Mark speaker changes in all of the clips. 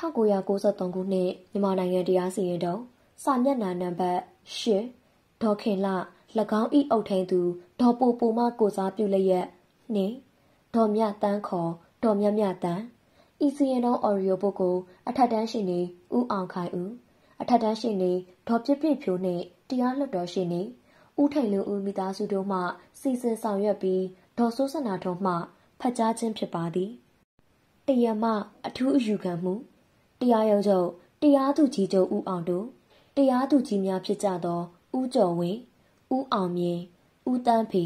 Speaker 1: 1993ခုနှစ်မြန်မာနိုင်ငံတရားစီရင်တော့စာမျက်နှာနံပါတ်8ဒေါခင်လ၎င်းဤအုပ်ထိန်သူဒေါ်ပူပူမကိုစားပြုလျက်နှင့်ဒေါ်မြတန်းခေါ်ဒေါ်မြမြတန်းဤစီရင်တော့အော်ရီယိုဘုတ်ကိုအထက်တန်းရှင်နေဦးအောင်ခိုင်ဦးအထက်တန်းရှင်နေဒေါ်ပြစ်ပြစ်ဖြိုးနှင့်တရားလွှတ်တော်ရှင်နေဦးထိုင်လူဦးမိသားစုတို့မှစီစဉ်ဆောင်ရွက်ပြီးဒေါ်စိုးစနာထုံးမှဖတ်ကြားခြင်းဖြစ်ပါသည်တရမအထူးအယူခံမှု တရားရုံးချုပ်တရားသူကြီးချုပ်ဦးအောင်တို့တရားသူကြီးများဖြစ်ကြသောဦးကျော်ဝင်းဦးအောင်မြင့်ဦးတန်းဖီ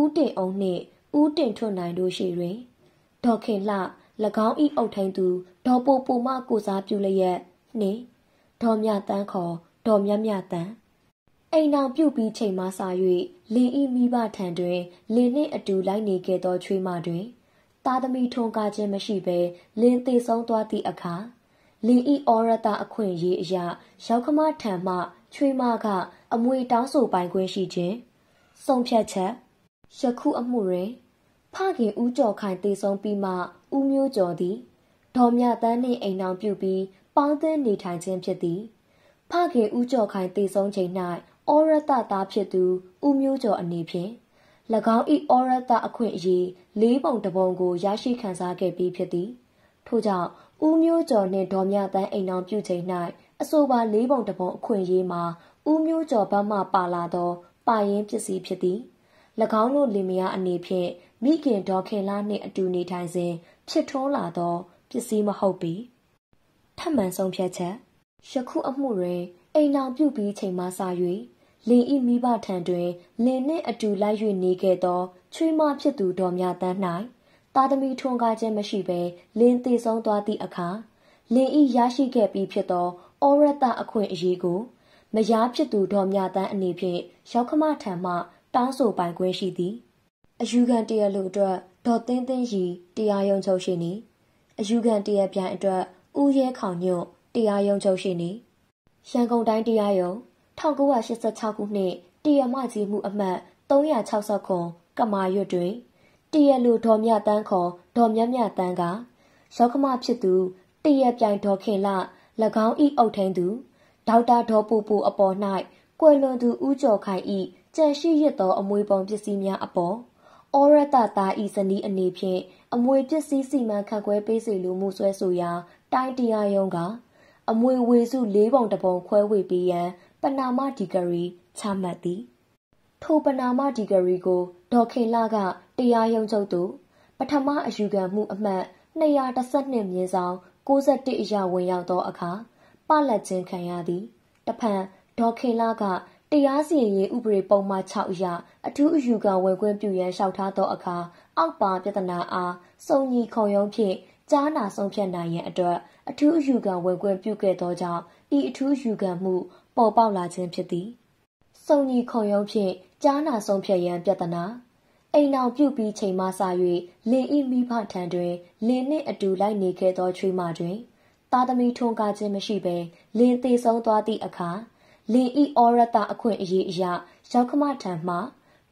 Speaker 1: ဦးတင်အောင်နှင့်ဦးတင်ထွတ်နိုင်တို့ရှိတွင်ဒေါ်ခင်လှ၎င်းဤအုပ်ထိန်သူဒေါ်ပူပူမကိုစားပြုလျက်နှင့်ဒေါ်မြတန်းခေါ်ဒေါ်မြမြတန်းအိမ်အောင်ပြုတ်ပြီးချိန်မှစာ၍လင်းဤမိဘထံတွင်လင်းနှင့်အတူလိုက်နေခဲ့သောချွေးမတွင် သားသမီးထွန်းကားခြင်းမရှိဘဲလင်းသေးဆုံးသွားသည့်အခါ လင်ဤဩရတအခွင့်အရေးအရာရောက်ခမထံမှချွေးမကအမွေတောင်းဆိုပိုင်ခွင့်ရှိခြင်းစုံဖြတ်ချက်ယခုအမှုတွင်ဖခင်ဦးကျော်ခိုင်တည်ဆုံးပြီးမှဦးမျိုးကျော်သည်ဒေါ်မြတန်းနှင့်အိမ်အောင်ပြုပြီးပေါင်းသင်းနေထိုင်ခြင်းဖြစ်သည်ဖခင်ဦးကျော်ခိုင်တည်ဆုံးချိန်၌ဩရတသားဖြစ်သူဦးမျိုးကျော်အနေဖြင့်၎င်း၏ဩရတအခွင့်အရေးလေးပုံတပုံကိုရရှိခံစားခဲ့ပြီးဖြစ်သည် ထို့ကြောင့်ဦးမျိုးကျော်နှင့်ဒေါ်မြတန်းအိမ်အောင်ပြုချိန်၌အဆိုပါလေးပုံတပုံအခွင့်အရေးမှာဦးမျိုးကျော်ဘက်မှပါလာသောပါရင်ပစ္စည်းဖြစ်သည်၎င်းတို့လင်မယားအနေဖြင့်မိခင်ဒေါ်ခင်လာနှင့်အတူနေထိုင်စဉ်ဖြစ်ထွန်းလာသောပစ္စည်းမဟုတ်ပေထပ်မံဆုံးဖြတ်ချက်ယခုအမှုတွင်အိမ်အောင်ပြုပြီးချိန်မှစ၍လင်ဤမိဘထံတွင်လင်နှင့်အတူလိုက်၍နေခဲ့သောချွေးမဖြစ်သူဒေါ်မြတန်း၌ သားသမီးထွန်းကားခြင်းမရှိဘဲလင်းသေဆုံးသွားသည့်အခါလင်းဤရရှိခဲ့ပြီးဖြစ်သောဩရတအခွင့်အရေးကိုမယားဖြစ်သူဒေါ်မြတန်းအနေဖြင့်ရောက်ခမထံမှတောင်းဆိုပိုင်ခွင့်ရှိသည်အယူခံတရားလူအတွက်ဒေါ်သင်းသင်းရီတရားရုံးချုပ်ရှိနေအယူခံတရားပြိုင်အတွက်ဦးရဲခေါင်ညွန့်တရားရုံးချုပ်ရှိနေရန်ကုန်တိုင်းတရားရုံး1986ခုနှစ်တရားမကြီးမှုအမှတ်360ကမာရွတ်တွင် တရလူဒေါ်မြတန်းခေါ်ဒေါ်မြမြတန်းကရောက်ခမဖြစ်သူတရပြိုင်ဒေါ်ခင်လ၎င်းဤအုပ်ထိန်သူဒေါက်တာဒေါ်ပူပူအပေါ်၌ကွယ်လွန်သူဦးကျော်ခိုင်ဤကြံရှိရသောအမွေပုံပစ္စည်းများအပေါ်ဩရတတာဤဇနီးအနေဖြင့်အမွေပစ္စည်းစီမံခန့်ခွဲပေးစီလူမှုဆွဲဆိုရာတိုင်းတရားရုံးကအမွေဝေစု၄ပုံတပုံခွဲဝေပေးရန်ပနာမဒီဂရီချမှတ်သည်ထိုပနာမဒီဂရီကို ဒေါ်ခင်လကတရားရုံးချုပ်သို့ပထမအယူခံမှုအမှတ်212မြင်းဆောင်61အရာဝင်ရောက်သောအခါပလက်ခြင်းခံရသည်တဖန်ဒေါ်ခင်လကတရားစီရင်ရေးဥပဒေပုံမှန်6အရာအထူးအယူခံဝင်ခွင့်ပြုရန်လျှောက်ထားသောအခါအောက်ပါပြဿနာအားစုံညီခုံရုံးဖြင့်ကြားနာဆုံးဖြတ်နိုင်ရန်အတွက်အထူးအယူခံဝင်ခွင့်ပြုခဲ့သောကြောင့်ဤအထူးအယူခံမှုပေါ်ပေါက်လာခြင်းဖြစ်သည် စုံညီခုံရုံးဖြင့်ကြားနာဆုံးဖြတ်ရန်ပြဿနာအိမ်အောင်ပြုတ်ပြီးချိန်မှစ၍လင်ဤမိဖထံတွင် လင်နှင့်အတူလိုက်နေခဲ့သောချွေးမတွင်သားသမီးထွန်းကားခြင်းမရှိဘဲလင်သေးဆုံးသွားသည့်အခါလင်ဤဩရတအခွင့်အရေးအရာရောက်ခမထံမှ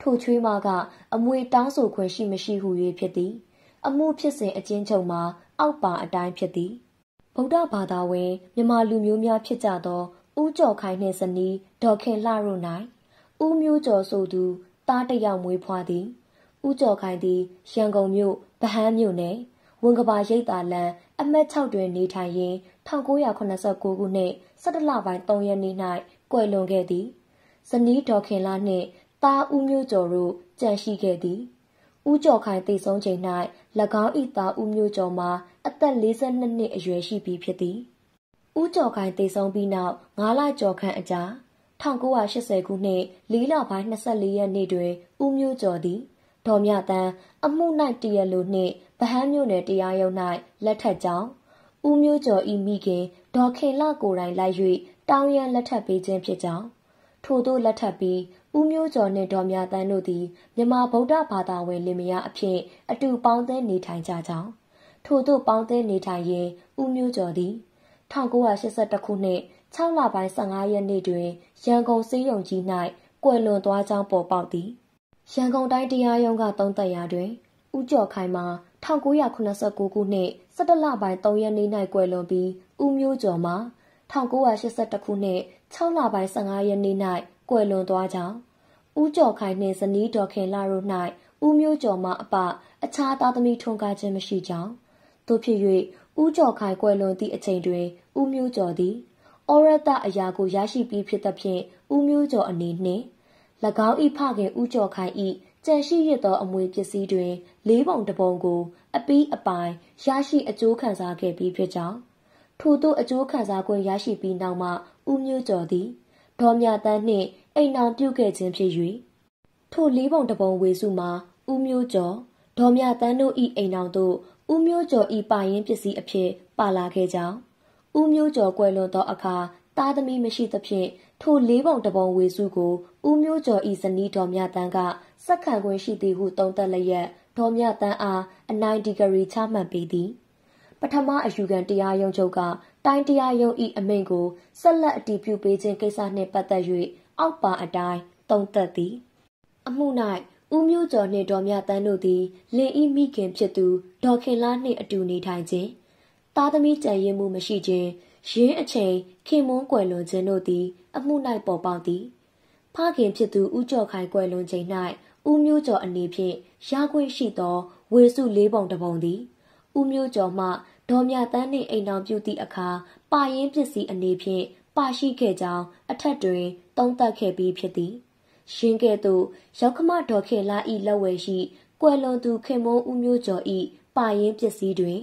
Speaker 1: ထိုချွေးမကအမွေတောင်းဆိုခွင့်ရှိမရှိဟု၍ဖြစ်သည် အမှုဖြစ်စဉ်အချင်းချုပ်မှာအောက်ပါအတိုင်းဖြစ်သည်ဗုဒ္ဓဘာသာဝင်မြန်မာလူမျိုးများဖြစ်ကြသော ဦးကျော်ခိုင်နှင့်ဇနီးဒေါ်ခင်လှတို့၌ဦးမျိုးကျော်ဆိုသူတားတယောက်မွေးဖွားသည်ဦးကျော်ခိုင်သည်ရန်ကုန်မြို့ဗဟန်းမြို့နယ်ဝန်ကဘာရိပ်သာလန်အမှတ်6တွင်နေထိုင်ရင်း1989ခုနှစ်17လပိုင်း3ရက်နေ့၌ကွယ်လွန်ခဲ့သည်ဇနီးဒေါ်ခင်လာနှင့်သားဦးမျိုးကျော်တို့ကြံရှိခဲ့သည်ဦးကျော်ခိုင်တည်ဆုံးချိန်၌၎င်း၏သားဦးမျိုးကျော်မှာအသက်42နှစ်အရွယ်ရှိပြီဖြစ်သည် ဦးကျော်ခိုင်တည်ဆုံးပြီးနောက်9လကျော်ခန့်အကြာ1980ခုနှစ်၄လပိုင်း24ရက်နေ့တွင်ဦးမျိုးကျော်သည်ဒေါ်မြတန်းအမှု၌တရလိုနှင့်ဗဟန်းမြို့နယ်တရားရုံး၌လက်ထပ်ကြောင်းဦးမျိုးကျော်ဤမိခင်ဒေါ်ခင်လကိုယ်တိုင်လိုက်၍တောင်းရန်လက်ထပ်ပေးခြင်းဖြစ်ကြောင်းထို့သောလက်ထပ်ပြီးဦးမျိုးကျော်နှင့်ဒေါ်မြတန်းတို့သည်မြန်မာဗုဒ္ဓဘာသာဝင်လင်မယားအဖြစ်အတူပေါင်းသင်းနေထိုင်ကြကြောင်းထို့သောပေါင်းသင်းနေထိုင်ရင်းဦးမျိုးကျော်သည် 1982ခုနှစ်6လပိုင်း15ရက်နေ့တွင် ရန်ကုန်စေးရုံကြီး၌ကွယ်လွန်သွားကြောင်းပေါ်ပေါက်သည်ရန်ကုန်တိုင်းတရားရုံးကသုံးသပ်ရာတွင်ဦးကျော်ခိုင်မှာ1989ခုနှစ်17လပိုင်း3ရက်နေ့၌ကွယ်လွန်ပြီးဦးမျိုးကျော်မှာ1982ခုနှစ်6လပိုင်း15ရက်နေ့၌ကွယ်လွန်သွားကြောင်းဦးကျော်ခိုင်နှင့်ဇနီးဒေါ်ခင်လာတို့၌ဦးမျိုးကျော်မှအပအခြားသားသမီးထွန်းကားခြင်းမရှိကြောင်းတို့ဖြစ်၍ ဦးကျော်ခိုင်ကွယ်လွန်သည့်အချိန်တွင်ဦးမျိုးကျော်သည်ဩရတအရာကိုရရှိပြီးဖြစ်သဖြင့်ဦးမျိုးကျော်အနေနှင့်၎င်း၏ဖခင်ဦးကျော်ခိုင်၏ကြံရှိရသောအမွေပစ္စည်းတွင်လေးပုံတစ်ပုံကို အပီးအပိုင်ရရှိအကျိုးခံစားခဲ့ပြီးဖြစ်ကြောင်းထို့သောအကျိုးခံစား권ရရှိပြီးနောက်မှဦးမျိုးကျော်သည်ဒေါ်မြတန်းနှင့်အိမ်အောင်ပြုခဲ့ခြင်းဖြစ်၍ထိုလေးပုံတစ်ပုံဝေစုမှာဦးမျိုးကျော်ဒေါ်မြတန်းတို့၏အိမ်အောင်သို့ ဦးမျိုးကျော်၏ပါရင်ပစ္စည်းအဖြစ်ပါလာခဲ့ကြောင်းဦးမျိုးကျော်ကွယ်လွန်သောအခါသားသမီးမရှိသဖြင့်ထိုလေးပုံတပုံဝေစုကိုဦးမျိုးကျော်ဤဇနီးတော်မြတန်းကစက္ကန့်ခွင့်ရှိသည်ဟုသုံးသပ်လျက်တော်မြတန်းအားအနိုင်ဒီဂရီချမှတ်ပေးသည်ပထမအယူခံတရားရုံးချုပ်ကတိုင်းတရားရုံး၏အမိန့်ကိုဆက်လက်အတည်ပြုပေးခြင်းကိစ္စနှင့်ပတ်သက်၍အောက်ပါအတိုင်းသုံးသပ်သည် အမှု၌ ဦးမျိုးကျော်နှင့်ဒေါ်မြတန်းတို့သည်လင်ဤမိခင်ဖြစ်သူဒေါ်ခင်လားနှင့်အတူနေထိုင်ခြင်းသားသမီးကြံရည်မှုမရှိခြင်းရင်းအချိန်ခင်မွန်းကွယ်လွန်ခြင်းတို့သည် အမှု၌ပေါ်ပေါက်သည်ဖခင်ဖြစ်သူဦးကျော်ခိုင်ကွယ်လွန်ချိန်၌ဦးမျိုးကျော်အနေဖြင့်ရခွင့်ရှိသော ဝေစုလေးပုံတစ်ပုံသည်ဦးမျိုးကျော်မှဒေါ်မြတန်းနှင့်အိမ်တော်ပြုသည့်အခါပါရင်ပစ္စည်းအနေဖြင့်ပါရှိခဲ့ကြောင်းအထက်တွင်သုံးသပ်ခဲ့ပြီးဖြစ်သည် ရှင်းကဲ့သို့ရောက်ခမဒေါ်ခေလာဤလက်ဝဲရှိကွယ်လွန်သူခင်မုန်းဦးမျိုးကျော်ဤပါရင်ပစ္စည်းတွင်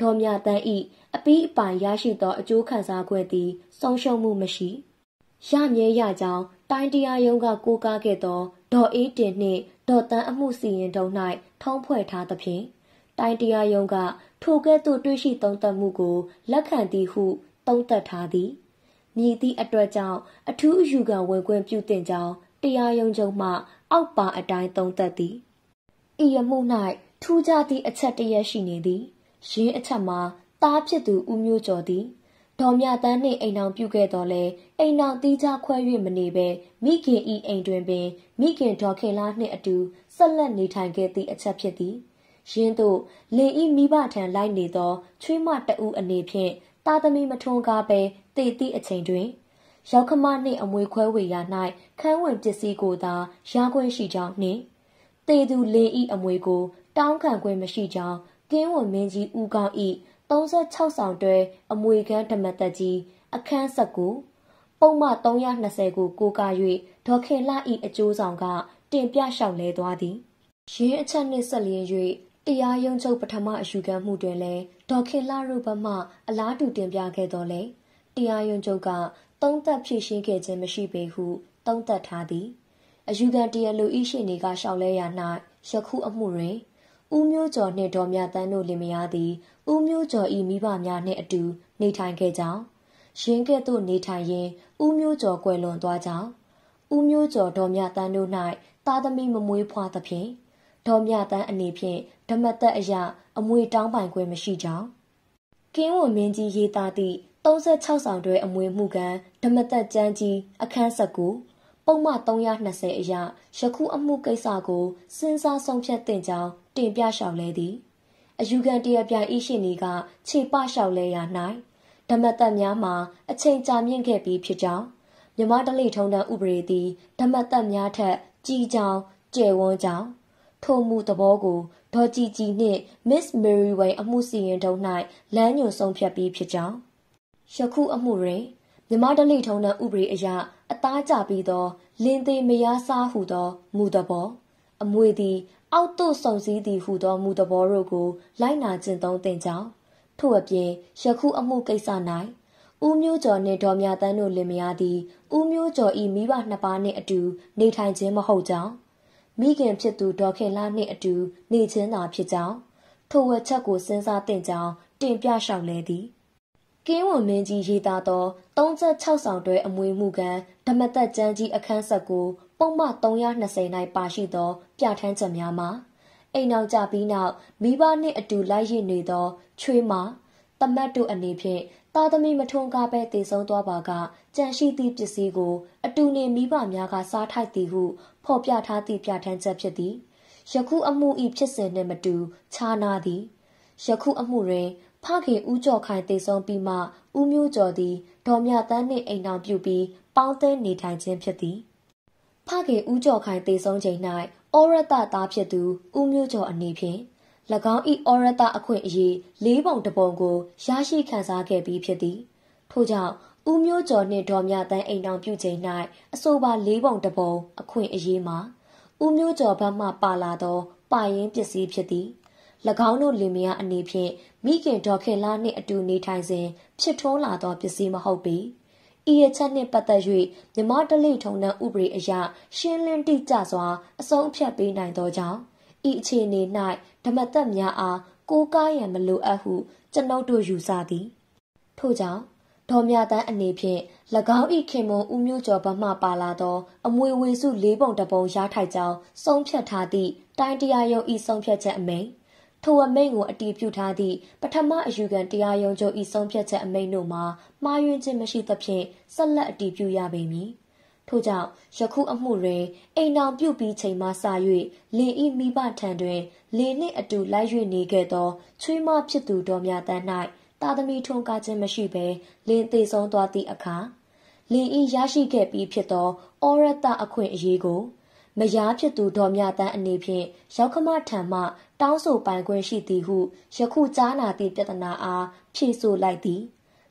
Speaker 1: ဒေါ်မြတန်းဤအပီးအပိုင်ရရှိသောအကျိုးခံစား권သည်ဆုံးရှုံးမှုမရှိရမြဲရကြောင်းတိုင်းတရားရုံးကကိုးကားခဲ့သောဒေါ်အေးတင်နှင့်ဒေါ်တန်းအမှုစီရင်တုံ၌ထုံးဖွဲ့ထားသဖြင့်တိုင်းတရားရုံးကထိုကဲ့သို့တွေးရှိသုံးသပ်မှုကိုလက်ခံသည်ဟုသုံးသပ်ထားသည်မြည်သည့်အတွက်ကြောင့်အထူးအယူခံဝင်ခွင့်ပြုတင်ကြောင်း တရားရုံးချုပ်မှ အောက်ပါအတိုင်းသုံးသပ်သည်ဤအမှု၌ထူးခြားသည့်အချက်တရရှိနေသည်ရင်းအချက်မှာသားဖြစ်သူဦးမျိုးကျော်သည်ဒေါ်မြတန်းနှင့်အိမ်အောင်ပြုခဲ့တော်လဲအိမ်အောင်တီးခြားခွဲ၍မနေဘဲမိခင်ဤအိမ်တွင်ပင်မိခင်ဒေါ်ခင်လားနှင့်အတူဆက်လက်နေထိုင်ခဲ့သည့်အချက်ဖြစ်သည်ရင်းတို့လင်ဤမိဘထံလိုက်နေသောချွေးမတဦးအနေဖြင့်တာသမီမထွန်းကားပဲတည်သည့်အချိန်တွင် ရောက်ခမနှင့်အမွေခွဲဝေရာ၌ခန်းဝင်ပစ္စည်းကိုသာရခွင့်ရှိကြောင်းနှင့်တေသူလင်ဤအမွေကို တောင်းခံခွင့်မရှိကြောင်းကင်းဝန်မင်းကြီးဦးကောင်းဤ36ဆောင်တွဲအမွေခန်းဓမ္မတက်ကြီးအခန်း19ပုံမှ320ကိုကိုးကား၍ဒေါခင်လှဤအကျိုးဆောင်က တင်ပြလျှောက်လဲသွားသည်ရင်းအချက်နှင့်ဆက်လျင်၍တရားရုံးချုပ်ပထမအယူခံမှုတွင်လည်းဒေါခင်လှရုပ်ဘမှ အလားတူတင်ပြခဲ့တော်လဲတရားရုံးချုပ်က သုံးသက်ဖြည့်ရှင်းခဲ့ခြင်းမရှိပေဟု သုံးသက်ထားသည်အယူခံတရားလူဤရှိနေကလျှောက်လဲရ၌ယခုအမှုတွင်ဦးမျိုးကျော်နှင့်ဒေါ်မြတန်းတို့လင်မယားသည်ဦးမျိုးကျော်၏မိဘများနှင့်အတူနေထိုင်ခဲ့ကြောင်းရင်းကဲ့သို့နေထိုင်ရင်းဦးမျိုးကျော်ကွယ်လွန်သွားကြောင်းဦးမျိုးကျော်ဒေါ်မြတန်းတို့၌သားသမီးမမွေးဖွားသဖြင့်ဒေါ်မြတန်းအနေဖြင့်ဓမ္မသက်အရာအမွေတောင်းပိုင်ခွင့်မရှိကြောင်းကင်းဝန်မင်းကြီးရေးသားသည့်36ဆောင်တွဲအမွေမှုကန် ဓမ္မသက်ကျမ်းကြီးအခန်း19ပုံမှ320အရာယခုအမှုကိစ္စကိုစဉ်းစားဆုံးဖြတ်တင်ကြောင်းတင်ပြလျှောက်လဲသည်အယူခံတရားပြဤရှိနေကခြေပလျှောက်လဲရ၌ဓမ္မတက်များမှာအချိန်ကြာမြင့်ခဲ့ပြီးဖြစ်ကြောင်းမြမတလိထုံတန်းဥပဒေသည်ဓမ္မတက်များထက်ကြီးကြောင်းကျယ်ဝန်းကြောင်းထိုမှုသဘောကိုဒေါ်ကြည်ကြည်နှင့် Miss Mary Wayne အမှုစီရင်ထုံ၌လမ်းညွှန်ဆုံးဖြတ်ပြီးဖြစ်ကြောင်းယခုအမှုတွင် မြမတလိထုံတန်းဥပဒေအရအသားကျပြီးသောလင်းသေးမယားစားဟုသောမူသဘောအမွေသည် အောက်သို့စုံစည်းသည်ဟုသောမူသဘောတို့ကို လိုက်နာကျင့်သုံးသင့်ကြောင်းထို့အပြင်ယခုအမှုကိစ္စ၌ဦးမျိုးကျော်နှင့်ဒေါ်မြတန်းတို့လင်မယားသည်ဦးမျိုးကျော်၏မိဘနှစ်ပါးနှင့်အတူ နေထိုင်ခြင်းမဟုတ်ကြောင်းမိခင်ဖြစ်သူဒေါ်ခင်လာနှင့်အတူ နေခြင်းသာဖြစ်ကြောင်းထိုဝက်ချက်ကိုစဉ်းစားသင့်ကြောင်းတင်ပြလျှောက်လဲသည် ကင်းဝန်မင်းကြီးရေးသားသော36ဆောင်တွဲအမွေမှုကန်ဓမ္မသက်ကျမ်းကြီးအခန်းဆက်ကိုပုံမှ320၌ပါရှိသော ပြဋ္ဌာန်းချက်များမှာအိမ်နောက်ကြပြီးနောက်မိဘနှင့်အတူလိုက်ရည်နေသောချွေးမတမတ်တို့အနေဖြင့်သားသမီးမထွန်းကားပဲတည်ဆုံးသွားပါကကြံရှိသည့်ပစ္စည်းကို အတူနေမိဘများကစားထိုက်သည်ဟုဖော်ပြထားသည့်ပြဋ္ဌာန်းချက်ဖြစ်သည်ယခုအမှုဤဖြစ်စဉ်နှင့်မတူခြားနာသည်ယခုအမှုတွင် ဖခင်ဦးကျော်ခိုင်တည်ဆုံးပြီးမှဦးမျိုးကျော်သည်ဒေါ်မြတန်းနှင့်အိမ်အောင်ပြုပြီးပေါင်းသင်းနေထိုင်ခြင်းဖြစ်သည်ဖခင်ဦးကျော်ခိုင်တည်ဆုံးချိန်၌ဩရတသားဖြစ်သူဦးမျိုးကျော်အနေဖြင့်၎င်း၏ဩရတအခွင့်အရေးလေးပုံတပုံကိုရရှိခံစားခဲ့ပြီးဖြစ်သည်ထို့ကြောင့်ဦးမျိုးကျော်နှင့်ဒေါ်မြတန်းအိမ်အောင်ပြုချိန်၌အဆိုပါလေးပုံတပုံအခွင့်အရေးမှာဦးမျိုးကျော်ဘက်မှပါလာသောပါရင်ပစ္စည်းဖြစ်သည်၎ င်းတို့လင်မယားအနေဖြင့်မိခင်ဒေါ်ခင်လာနှင့်အတူနေထိုင်စဉ်ဖြစ်ထွန်းလာသောပစ္စည်းမဟုတ်ပေဤရချက်နှင့်ပတ်သက်၍မြမတလိထုံနှံဥပဒေအရရှင်းလင်းတိကျစွာအဆုံးအဖြတ်ပေးနိုင်သောကြောင့်ဤအခြေအနေ၌ဓမ္မသက်များအားကိုးကားရန်မလိုအပ်ဟုကျွန်ုပ်တို့ယူဆသည်ထို့ကြောင့်ဒေါ်မြတန်းအနေဖြင့်၎င်း၏ခင်မွန်ဦးမျိုးကျော်ဘမှပါလာသော အမွေဝေစုလေးပုံတပုံရထိုက်ကြောင်းဆုံးဖြတ်ထားသည့်တိုင်းတရားရုံး၏ဆုံးဖြတ်ချက်အမိန့် ထိုအမိန့်ကိုအတည်ပြုထားသည့်ပထမအယူခံတရားရုံးချုပ်၏ဆုံးဖြတ်ချက်အမိန့်တို့မှာမှားယွင်းခြင်းမရှိသဖြင့်ဆက်လက်အတည်ပြုရပေမည်ထို့ကြောင့်ယခုအမှုတွင်အိမ်တော်ပြုပြီးချိန်မှစ၍လင်ဤမိဘထံတွင်လင်နှင့်အတူလိုက်၍နေခဲ့သောချွေးမဖြစ်သူတော်များတန်း၌တာသမီထွန်းကားခြင်းမရှိဘဲလင်သေးဆုံးသွားသည့်အခါလင်ဤရရှိခဲ့ပြီးဖြစ်သောဩရတအခွင့်အရေးကို မယားဖြစ်သူဒေါ်မြတန်းအနေဖြင့်ရောက်ခမထံမှ တောင်းဆိုပိုင်ခွင့်ရှိသည်ဟုယခုကြားနာသည့်ပြဿနာအားဖြေဆိုလိုက်သည်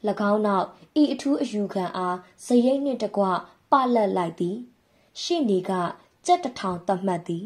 Speaker 1: ၎င်းနောက်ဤအထူးအယူခံအားဇရိတ်နှင့်တကွပလက်လိုက်သည် ရှင့်ဒီကကြက်တထောင်သတ်မှတ်သည်